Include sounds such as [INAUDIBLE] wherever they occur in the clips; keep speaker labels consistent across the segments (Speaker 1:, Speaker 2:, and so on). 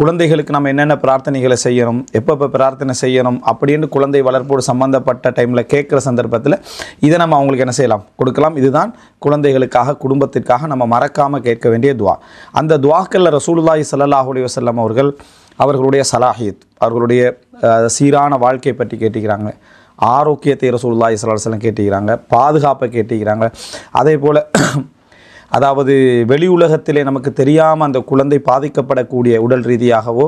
Speaker 1: குழந்தைகளுக்கு நம்ம என்னென்ன பிரார்த்தனைகளை செய்யணும் எப்பப்போ பிரார்த்தனை செய்யணும் அப்படின்னு குழந்தை வளர்ப்போடு சம்மந்தப்பட்ட டைமில் கேட்குற சந்தர்ப்பத்தில் இதை நம்ம அவங்களுக்கு என்ன செய்யலாம்? கொடுக்கலாம். இதுதான் குழந்தைகளுக்காக குடும்பத்திற்காக நம்ம மறக்காமல் கேட்க வேண்டிய துவா. அந்த துவாக்களில் ரசூலுல்லாஹி ஸல்லல்லாஹு அலைஹி அவர்கள் அவர்களுடைய சலாஹித் அவர்களுடைய சீரான வாழ்க்கையை பற்றி கேட்டுக்கிறாங்க. ஆரோக்கியத்தை ரசூலுல்லாஹி சல்லாஹ் செல்லம் கேட்டுக்கிறாங்க. பாதுகாப்பை கேட்டுக்கிறாங்க. அதே போல் அதாவது வெளி உலகத்திலே நமக்கு தெரியாமல் அந்த குழந்தை பாதிக்கப்படக்கூடிய உடல் ரீதியாகவோ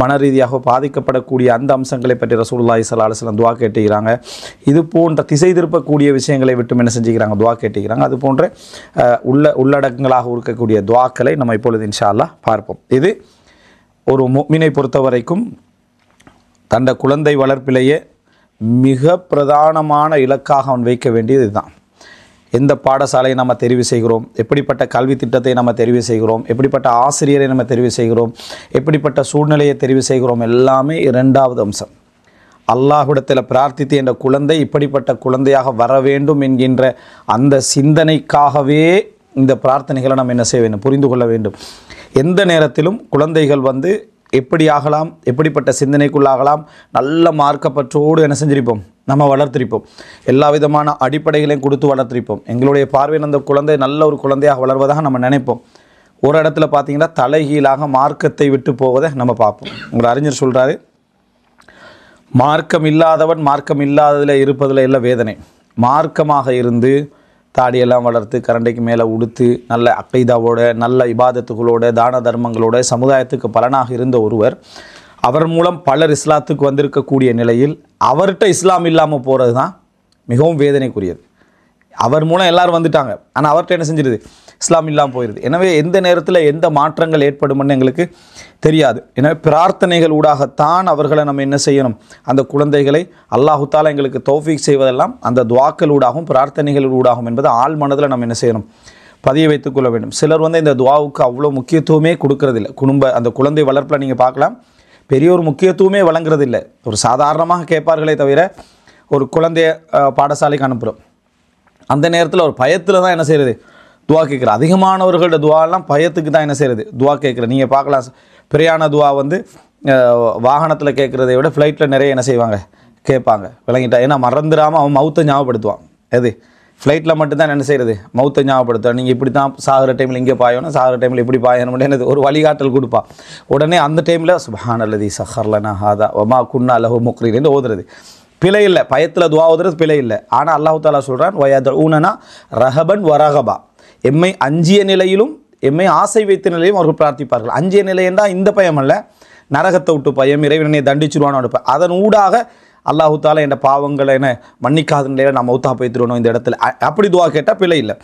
Speaker 1: மன ரீதியாகவோ பாதிக்கப்படக்கூடிய அந்த அம்சங்களை பற்றி ரசூல்லாய் ஸல்லல்லாஹு அலைஹி துவா கேட்டுக்கிறாங்க. இது போன்ற திசை திருப்பக்கூடிய விஷயங்களை விட்டு என்ன செஞ்சுக்கிறாங்க? துவா கேட்டுக்கிறாங்க. அது போன்ற உள்ள உள்ளடக்கங்களாக இருக்கக்கூடிய துவாக்களை நம்ம இப்பொழுது இன்ஷால்லா பார்ப்போம். இது ஒரு மீனை பொறுத்த வரைக்கும் தந்த குழந்தை வளர்ப்பிலேயே மிக பிரதானமான இலக்காக அவன் வைக்க வேண்டியது இதுதான். எந்த பாடசாலையை நம்ம தெரிவு செய்கிறோம்? எப்படிப்பட்ட கல்வி திட்டத்தை நம்ம தெரிவு செய்கிறோம்? எப்படிப்பட்ட ஆசிரியரை நம்ம தெரிவு செய்கிறோம்? எப்படிப்பட்ட சூழ்நிலையை தெரிவு செய்கிறோம்? எல்லாமே இரண்டாவது அம்சம். அல்லாஹுடத்தில் பிரார்த்தித்து என்ற குழந்தை இப்படிப்பட்ட குழந்தையாக வர வேண்டும் என்கின்ற அந்த சிந்தனைக்காகவே இந்த பிரார்த்தனைகளை நம்ம என்ன செய்ய வேண்டும்? புரிந்து கொள்ள வேண்டும். எந்த நேரத்திலும் குழந்தைகள் வந்து எப்படி ஆகலாம் எப்படிப்பட்ட சிந்தனைக்குள்ளாகலாம் நல்ல மார்க்கப்பற்றோடு என்ன செஞ்சிருப்போம்? நம்ம வளர்த்திருப்போம். எல்லா விதமான அடிப்படைகளையும் கொடுத்து வளர்த்திருப்போம். எங்களுடைய பார்வையில் அந்த குழந்தை நல்ல ஒரு குழந்தையாக வளர்வதாக நம்ம நினைப்போம். ஒரு இடத்துல பார்த்தீங்கன்னா தலைகீழாக மார்க்கத்தை விட்டு போவதை நம்ம பார்ப்போம். உங்களை அறிஞர் சொல்கிறாரு மார்க்கம் இல்லாதவன் மார்க்கம் இல்லாததில் இருப்பதில் எல்லாம் வேதனை. மார்க்கமாக இருந்து தாடியெல்லாம் வளர்த்து கரண்டைக்கு மேலே உடுத்து நல்ல அக்கைதாவோட நல்ல இபாதத்துகளோட தான தர்மங்களோட சமுதாயத்துக்கு பலனாக இருந்த ஒருவர் அவர் மூலம் பலர் இஸ்லாத்துக்கு வந்திருக்கக்கூடிய நிலையில் அவர்கிட்ட இஸ்லாம் இல்லாமல் போகிறது தான் மிகவும் வேதனைக்குரியது. அவர் மூலம் எல்லாரும் வந்துட்டாங்க. ஆனால் அவர்கிட்ட என்ன செஞ்சிருது? இஸ்லாம் இல்லாமல் போயிடுது எனவே எந்த நேரத்தில் எந்த மாற்றங்கள் ஏற்படும்னு எங்களுக்கு தெரியாது. எனவே பிரார்த்தனைகள் ஊடாகத்தான் அவர்களை நம்ம என்ன செய்யணும்? அந்த குழந்தைகளை அல்லாஹுத்தால் எங்களுக்கு தௌஃபீக் செய்வதெல்லாம் அந்த துவாக்கள் ஊடாகும் பிரார்த்தனைகள் ஊடாகும் என்பது ஆள் மனதில் நம்ம என்ன செய்யணும்? பதிய வைத்துக் கொள்ள வேண்டும். சிலர் வந்து இந்த துவாவுக்கு அவ்வளோ முக்கியத்துவமே கொடுக்கறதில்ல. குடும்ப அந்த குழந்தை வளர்ப்பில் நீங்கள் பார்க்கலாம். பெரிய ஒரு முக்கியத்துவமே வழங்குறதில்ல. ஒரு சாதாரணமாக கேட்பார்களே தவிர ஒரு குழந்தைய பாடசாலைக்கு அனுப்புகிறோம் அந்த நேரத்தில் ஒரு பயத்தில் தான் என்ன செய்கிறது துவா கேட்குற அதிகமானவர்களோட துவாலாம் பயத்துக்கு தான் என்ன செய்கிறது துவா கேட்குற. நீங்கள் பார்க்கலாம். பிரியாண துவா வந்து வாகனத்தில் கேட்குறதை விட ஃப்ளைட்டில் நிறைய என்ன செய்வாங்க? கேட்பாங்க. விளங்கிட்டா. ஏன்னா மறந்துடாமல் அவன் மௌத்தை ஞாபகப்படுத்துவான். எது? ஃப்ளைட்டில் மட்டும்தான் என்ன செய்கிறது மௌத்தை ஞாபகப்படுத்துவான். நீங்கள் இப்படி தான் சாகிற டைமில் இங்கே பாயணும் சாகிற டைமில் இப்படி பாயணும் என்னது? ஒரு வழிகாட்டல் கொடுப்பான். உடனே அந்த டைமில் சுபஹான் அல்லதி சஹர்லனா ஹாதா ஒமா குன்னா அலஹு முக்ரீன்னு ஓதுறது. பிழை இல்லை. பயத்தில் துவா ஓதுறது பிழை இல்லை. ஆனால் அல்லாஹு தாலா சொல்கிறான் வயத ஊனனா ரஹபன் வரகபா எம்மை அஞ்சிய நிலையிலும் எம்மை ஆசை வைத்த நிலையும் அவர்கள் பிரார்த்திப்பார்கள். அஞ்சிய நிலை என்றால் இந்த பயம் அல்ல. நரகத்தை விட்டு பயம் இறைவனை தண்டிச்சிருவானோ அடுப்ப அதன் ஊடாக அல்லாஹு தாலா என் பாவங்களை என்ன மன்னிக்காத நிலையில் நம்ம மௌத்தா போய்த்துருவணும் இந்த இடத்துல. அப்படி துவா கேட்டால் பிழை இல்லை.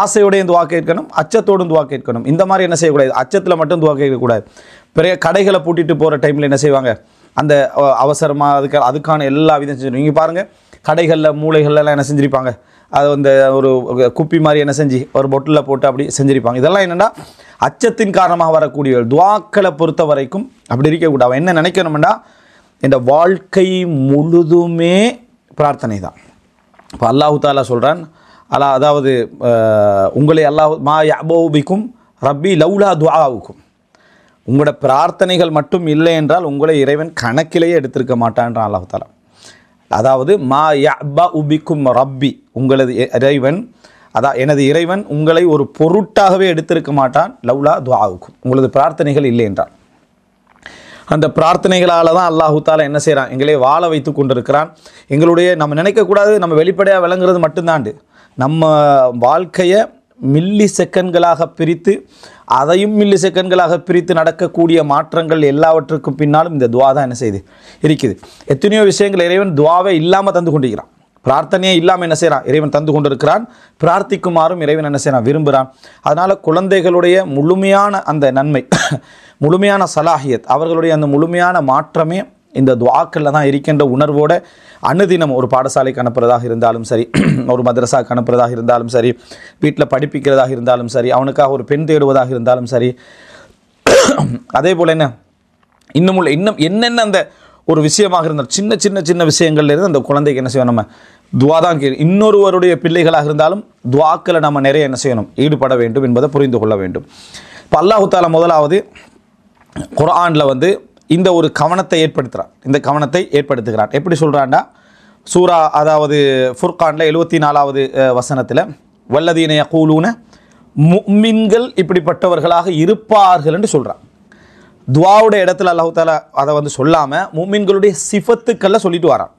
Speaker 1: ஆசையோடையும் துவா கேட்கணும் அச்சத்தோடும் துவா கேட்கணும். இந்த மாதிரி என்ன செய்யக்கூடாது? அச்சத்தில் மட்டும் துவா கேட்கக்கூடாது. பெரிய கடைகளை பூட்டிட்டு போகிற டைமில் என்ன செய்வாங்க? அந்த அவசரமாக அதுக்கு அதுக்கான எல்லா விதம் செஞ்சிடும் நீங்கள் பாருங்கள் கடைகளில் மூளைகள்லாம் என்ன செஞ்சிருப்பாங்க? அது வந்து ஒரு குப்பி மாதிரி என்ன செஞ்சு ஒரு பொட்டில் போட்டு அப்படி செஞ்சிருப்பாங்க. இதெல்லாம் என்னென்னா அச்சத்தின் காரணமாக வரக்கூடிய துவாக்களை பொறுத்த வரைக்கும் அப்படி இருக்கக்கூடாது. அவன் என்ன நினைக்கணும்னா இந்த வாழ்க்கை முழுதுமே பிரார்த்தனை தான். இப்போ அல்லாஹு தாலா சொல்கிறான் அல்லா அதாவது உங்களை அல்லாஹ் மா யபோபிக்கும் ரப்பி லவ்லா துவாவுக்கும் உங்களோட பிரார்த்தனைகள் மட்டும் இல்லை என்றால் உங்களை இறைவன் கணக்கிலேயே எடுத்திருக்க மாட்டான்றான் அல்லாஹு தாலா அதாவது மா யபா உபிக்கும் ரப்பி. உங்களது இறைவன் அதான் எனது இறைவன் உங்களை ஒரு பொருட்டாகவே எடுத்திருக்க மாட்டான். லவ்லா துவாவுக்கும் உங்களது பிரார்த்தனைகள் இல்லை என்றான். அந்த பிரார்த்தனைகளால் தான் அல்லாஹு தாலா என்ன செய்கிறான் எங்களை வாழ வைத்து கொண்டிருக்கிறான். எங்களுடைய நம்ம நினைக்கக்கூடாது நம்ம வெளிப்படையாக விளங்குறது மட்டும்தாண்டு. நம்ம வாழ்க்கையை மில்லி செகண்ட்களாக பிரித்து அதையும் மில்லி செகண்ட்களாக பிரித்து நடக்கக்கூடிய மாற்றங்கள் எல்லாவற்றுக்கும் பின்னாலும் இந்த துவா தான் என்ன செய்யுது இருக்குது எத்தனையோ விஷயங்கள் இறைவன் துவாவே இல்லாமல் தந்து கொண்டிருக்கிறான். பிரார்த்தனையே இல்லாமல் என்ன செய்கிறான் இறைவன் தந்து கொண்டிருக்கிறான். பிரார்த்திக்குமாறும் இறைவன் என்ன செய்கிறான் விரும்புகிறான் அதனால் குழந்தைகளுடைய முழுமையான அந்த நன்மை முழுமையான சலாஹியத் அவர்களுடைய அந்த முழுமையான மாற்றமே இந்த துவாக்களில் தான் இருக்கின்ற உணர்வோட அனுதினம் ஒரு பாடசாலைக்கு அனுப்புகிறதாக இருந்தாலும் சரி [CLEARS THROAT] ஒரு மதரசாவுக்கு அனுப்புகிறதாக இருந்தாலும் சரி வீட்டில் படிப்பிக்கிறதாக இருந்தாலும் சரி அவனுக்காக ஒரு பெண் தேடுவதாக இருந்தாலும் சரி [CLEARS THROAT] அதே போல் என்ன? இன்னும் உள்ள இன்னும் என்னென்ன அந்த ஒரு விஷயமாக இருந்தால் சின்ன சின்ன சின்ன விஷயங்கள்லேருந்து அந்த குழந்தைக்கு என்ன செய்யணும் நம்ம? துவா தான் கே இன்னொருவருடைய பிள்ளைகளாக இருந்தாலும் துவாக்களை நம்ம நிறைய என்ன செய்யணும்? ஈடுபட வேண்டும் என்பதை புரிந்து கொள்ள வேண்டும். இப்போ அல்லாஹு தாலா முதலாவது குரானில் வந்து இந்த ஒரு கவனத்தை ஏற்படுத்துகிறான் இந்த கவனத்தை ஏற்படுத்துகிறான். எப்படி சொல்கிறான்டா சூரா அதாவது ஃபுர்கானில் எழுபத்தி நாலாவது வசனத்தில் வல்லதீன கூலூன முக்மின்கள் இப்படிப்பட்டவர்களாக இருப்பார்கள் என்று சொல்கிறான் துவாவுடைய இடத்துல அல்லாஹ் தாலா அதை வந்து சொல்லாமல் முக்மின்களுடைய சிஃபத்துக்களில் சொல்லிட்டு வரான்.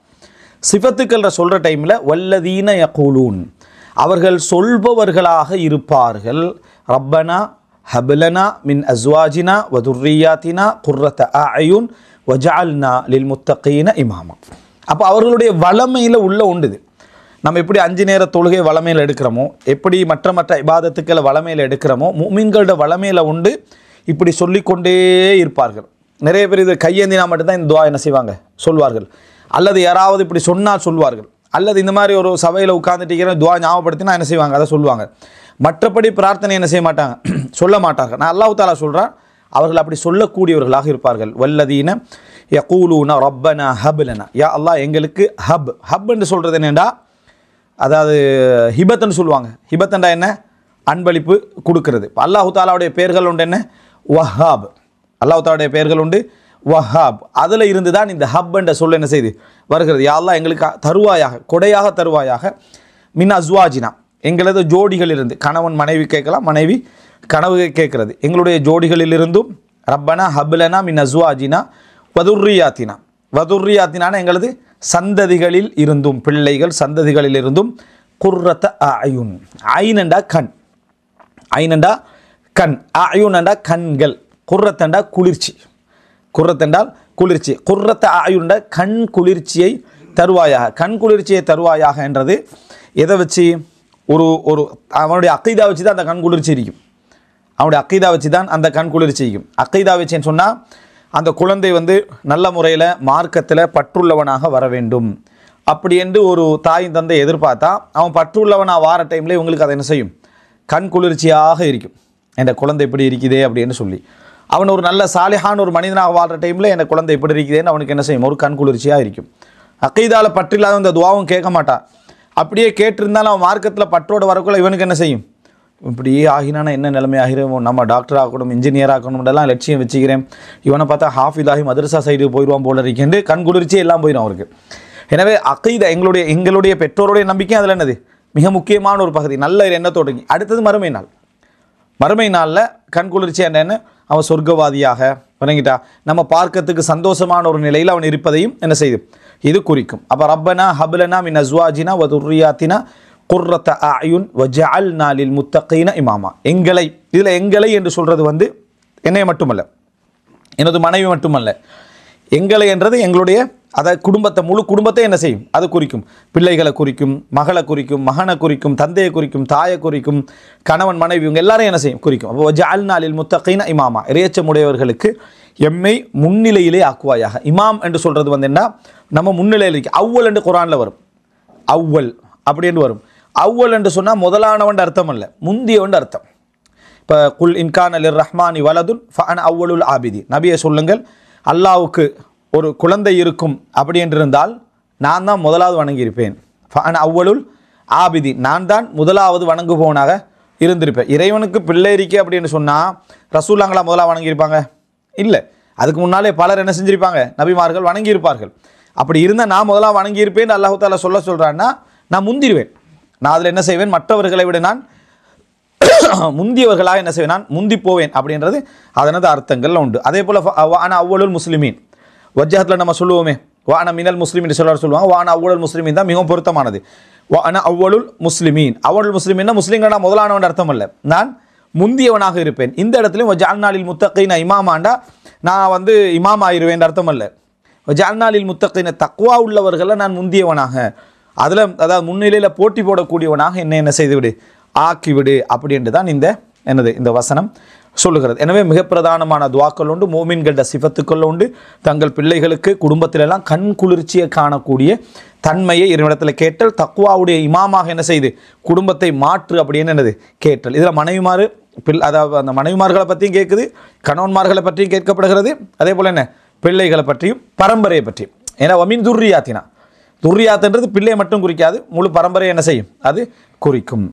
Speaker 1: சிஃபத்துக்களில் சொல்கிற டைமில் வல்லதீன யகூலூன் அவர்கள் சொல்பவர்களாக இருப்பார்கள். ரப்பனா ஹபலனா மின் அஸ்வாஜினா வதுர்ரியாத்தினா குர்ரத்த அயுன் வஜால்னா லில் முத்தகீன இமாமா. அப்போ அவர்களுடைய வளமையில் உள்ள உண்டுது. நம்ம எப்படி அஞ்சு நேர தொழுகை வளமையில் எடுக்கிறோமோ எப்படி மற்ற மற்ற இபாதத்துக்களை வளமையில் எடுக்கிறோமோ முமின்களோட வளமையில் உண்டு. இப்படி சொல்லிக்கொண்டே இருப்பார்கள். நிறைய பேர் இது கையேந்தினா மட்டும்தான் இந்த துவா என்ன செய்வாங்க? சொல்வார்கள். அல்லது யாராவது இப்படி சொன்னால் சொல்வார்கள். அல்லது இந்த மாதிரி ஒரு சபையில் உட்காந்துட்டு துவா ஞாபகப்படுத்தினா என்ன செய்வாங்க? அதை சொல்லுவாங்க மற்றபடி பிரார்த்தனை என்ன செய்ய மாட்டாங்க? [CLEARS THROAT] சொல்ல மாட்டார்கள். நான் அல்லாஹ் தாலா சொல்கிறேன் அவர்கள் அப்படி சொல்லக்கூடியவர்களாக இருப்பார்கள். வல்லதீன யகூலூன ரப்பனா ஹப்லனா. யா அல்லாஹ் எங்களுக்கு ஹப் ஹப் என்று சொல்கிறது என்னென்னா அதாவது ஹிபத்துன்னு சொல்லுவாங்க. ஹிபத்தண்டா என்ன? அன்பளிப்பு கொடுக்கறது. இப்போ அல்லாஹு தாலாவுடைய பெயர்கள் உண்டு என்ன? வஹாப். அல்லாஹு தாலாவுடைய பெயர்கள் உண்டு வஹாப். அதில் இருந்து தான் இந்த ஹப் என்ற சொல் என்ன செய்து வருகிறது. யா எங்களுக்கு தருவாயாக கொடையாக தருவாயாக. மின் அஸ்வாஜினா. எங்களது ஜோடிகளிலிருந்து கணவன் மனைவி கேட்கலாம் மனைவி கனவு கேட்கிறது. எங்களுடைய ஜோடிகளிலிருந்தும் ரப்பனா ஹப்லனா மின் அஸ்வாஜினா வதுர்ரியாத்தினா. வதுர்ரியாத்தினான எங்களது சந்ததிகளில் இருந்தும் பிள்ளைகள் சந்ததிகளில் இருந்தும் குர்ரத்த அயுன் ஐனண்டா கண். ஐனண்டா கண் அயுனண்டா கண்கள் குர்ரத்தண்டா குளிர்ச்சி. குர்ரத்தென்றால் குளிர்ச்சி. குர்ரத்த அயுண்ட கண் குளிர்ச்சியை தருவாயாக. கண் குளிர்ச்சியை தருவாயாக என்றது எதை வச்சு? ஒரு ஒரு அவனுடைய அக்கைதா வச்சு தான் அந்த கண் குளிர்ச்சி இருக்கும் அவனுடைய அக்கைதா வச்சு தான் அந்த கண் குளிர்ச்சி இருக்கும் அக்கைதா வச்சுன்னு சொன்னால் அந்த குழந்தை வந்து நல்ல முறையில் மார்க்கத்தில் பற்றுள்ளவனாக வர வேண்டும். அப்படி என்று ஒரு தாயின் தந்தை எதிர்பார்த்தா அவன் பற்றுள்ளவனாக வார டைமில் இவங்களுக்கு அதை என்ன செய்யும்? கண் குளிர்ச்சியாக இருக்கும். என் குழந்தை இப்படி இருக்குதே அப்படின்னு சொல்லி. அவன் ஒரு நல்ல சாலிஹான் ஒரு மனிதனாக வாழ்கிற டைமில் என் குழந்தை இப்படி இருக்குதேன்னு அவனுக்கு என்ன செய்யும்? ஒரு கண் குளிர்ச்சியாக இருக்கும். அக்கைதால் பற்றில்லாத அந்த துவாவும் கேட்க மாட்டான் அப்படியே கேட்டிருந்தாலும் அவன் மார்க்கத்தில் பற்றோடு வரக்குள்ள இவனுக்கு என்ன செய்யும்? இப்படியே ஆகினானா என்ன நிலைமை ஆகிறோம்? நம்ம டாக்டர் ஆகணும் இன்ஜினியர் ஆகணும்லாம் லட்சியம் வச்சுக்கிறேன். இவனை பார்த்தா ஹாஃப் இதாகி மதரசா சைடு போயிடுவான் போல இருக்கேன் கண் குளிர்ச்சி எல்லாம் போயிடும் அவருக்கு. எனவே அக்கைதா எங்களுடைய எங்களுடைய பெற்றோருடைய நம்பிக்கை அதில் என்னது? மிக முக்கியமான ஒரு பகுதி. நல்ல ஒரு எண்ணத்தோடு அடுத்தது மறுமை நாள். மறுமை நாளில் கண் குளிர்ச்சி என்னென்னு அவன் சொர்க்கவாதியாக வணங்கிட்டா நம்ம பார்க்கறதுக்கு சந்தோஷமான ஒரு நிலையில் அவன் இருப்பதையும் என்ன செய்யுது இது குறிக்கும். அப்போ ரப்பனா ஹப்லனா மின் அஸ்வாஜினா வதுர்ரியாத்தினா குர்ரத்த அயுன் வஜால் நாளில் முத்தகீன இமாமா. எங்களை இதில் எங்களை என்று சொல்கிறது வந்து என்னை மட்டுமல்ல. எனது மனைவி மட்டுமல்ல. எங்களை என்றது எங்களுடைய அதை குடும்பத்தை முழு குடும்பத்தை என்ன செய்யும்? அது குறிக்கும். பிள்ளைகளை குறிக்கும் மகளை குறிக்கும் மகனை குறிக்கும் தந்தையை குறிக்கும் தாயை குறிக்கும் கணவன் மனைவி இவங்க எல்லாரும் என்ன செய்யும்? குறிக்கும். அப்போ ஜால் நாளில் முத்தகைன இமாமா. இறையச்சமுடையவர்களுக்கு எம்மை முன்னிலையிலே ஆக்குவாயாக. இமாம் என்று சொல்கிறது வந்து என்ன? நம்ம முன்னிலையில் இருக்கு அவ்வல் என்று குரானில் வரும். அவ்வல். அப்படின்னு வரும். அவ்வல் என்று சொன்னால் முதலானவன் அர்த்தம் அல்ல. முந்தியவன் அர்த்தம். இப்போ குல் இன்கான் அலி ரஹ்மானி வலதுன் ஃபன் அவ்வலுல் ஆபிதி நபியை சொல்லுங்கள் அல்லாவுக்கு ஒரு குழந்தை இருக்கும் அப்படி என்றிருந்தால் நான் தான் முதலாவது வணங்கியிருப்பேன். ஃபன் அவ்வலுல் ஆபிதி நான் தான் முதலாவது வணங்குபவனாக இருந்திருப்பேன். இறைவனுக்கு பிள்ளை இருக்கே அப்படின்னு சொன்னால் ரசூலாங்களா முதலாக வணங்கியிருப்பாங்க? இல்லை. அதுக்கு முன்னாலே பலர் என்ன செஞ்சுருப்பாங்க? நபிமார்கள் வணங்கியிருப்பார்கள். அப்படி இருந்தால் நான் முதலாக வணங்கியிருப்பேன் அல்லாஹு தாலா சொல்ல சொல்கிறான்னா நான் முந்திருவேன். நான் அதில் என்ன செய்வேன்? மற்றவர்களை விட நான் [COUGHS] முந்தியவர்களாக என்ன செய்வேன்? நான் முந்தி போவேன் அப்படின்றது அதனது அர்த்தங்கள் உண்டு. அதே போல் வான அவ்வளுல் முஸ்லிமீன். வஜ்ஜகத்தில் நம்ம சொல்லுவோமே வான மினல் முஸ்லிமின் சொல்லுவார் சொல்லுவாங்க. வான அவ்வளவு முஸ்லீமின் தான் மிகவும் பொருத்தமானது. வான அவ்வளுல் முஸ்லிமீன். அவ்வளுல் முஸ்லீம்கள் நான் முதலானவன் அர்த்தம் இல்லை நான் முந்தியவனாக இருப்பேன். இந்த இடத்துலையும் ஜால்நாளில் முத்தகைன இமாமாண்டா நான் வந்து இமாம் ஆயிருவேன் அர்த்தம் அல்ல ஜால்நாளில் முத்தகைன தக்குவா உள்ளவர்களை நான் முந்தியவனாக. அதில் அதாவது முன்னிலையில் போட்டி போடக்கூடியவனாக என்ன என்ன செய்துவிடு? ஆக்கிவிடு. அப்படின்ட்டு தான் இந்த என்னது இந்த வசனம். சொல்லுகிறது. எனவே மிக பிரதானமான துவாக்கள் உண்டு மோமின்கள சிஃபத்துக்கள் உண்டு. தங்கள் பிள்ளைகளுக்கு குடும்பத்திலெல்லாம் கண் குளிர்ச்சியை காணக்கூடிய தன்மையை இருவிடத்தில் கேட்டல் தக்குவாவுடைய இமாமாக என்ன செய்து குடும்பத்தை மாற்று அப்படின்னு என்னது? கேட்டல். இதில் மனைவிமாறு பில் அதாவது அந்த மனைவிமார்களை பற்றியும் கேட்குது கணவன்மார்களை பற்றியும் கேட்கப்படுகிறது. அதே போல் என்ன? பிள்ளைகளை பற்றியும் பரம்பரையை பற்றியும். ஏன்னா வமீன் துர்ரியாத்தினா. துர்ரியாத்துன்றது பிள்ளையை மட்டும் குறிக்காது முழு பரம்பரை என்ன செய்யும்? அது குறிக்கும்.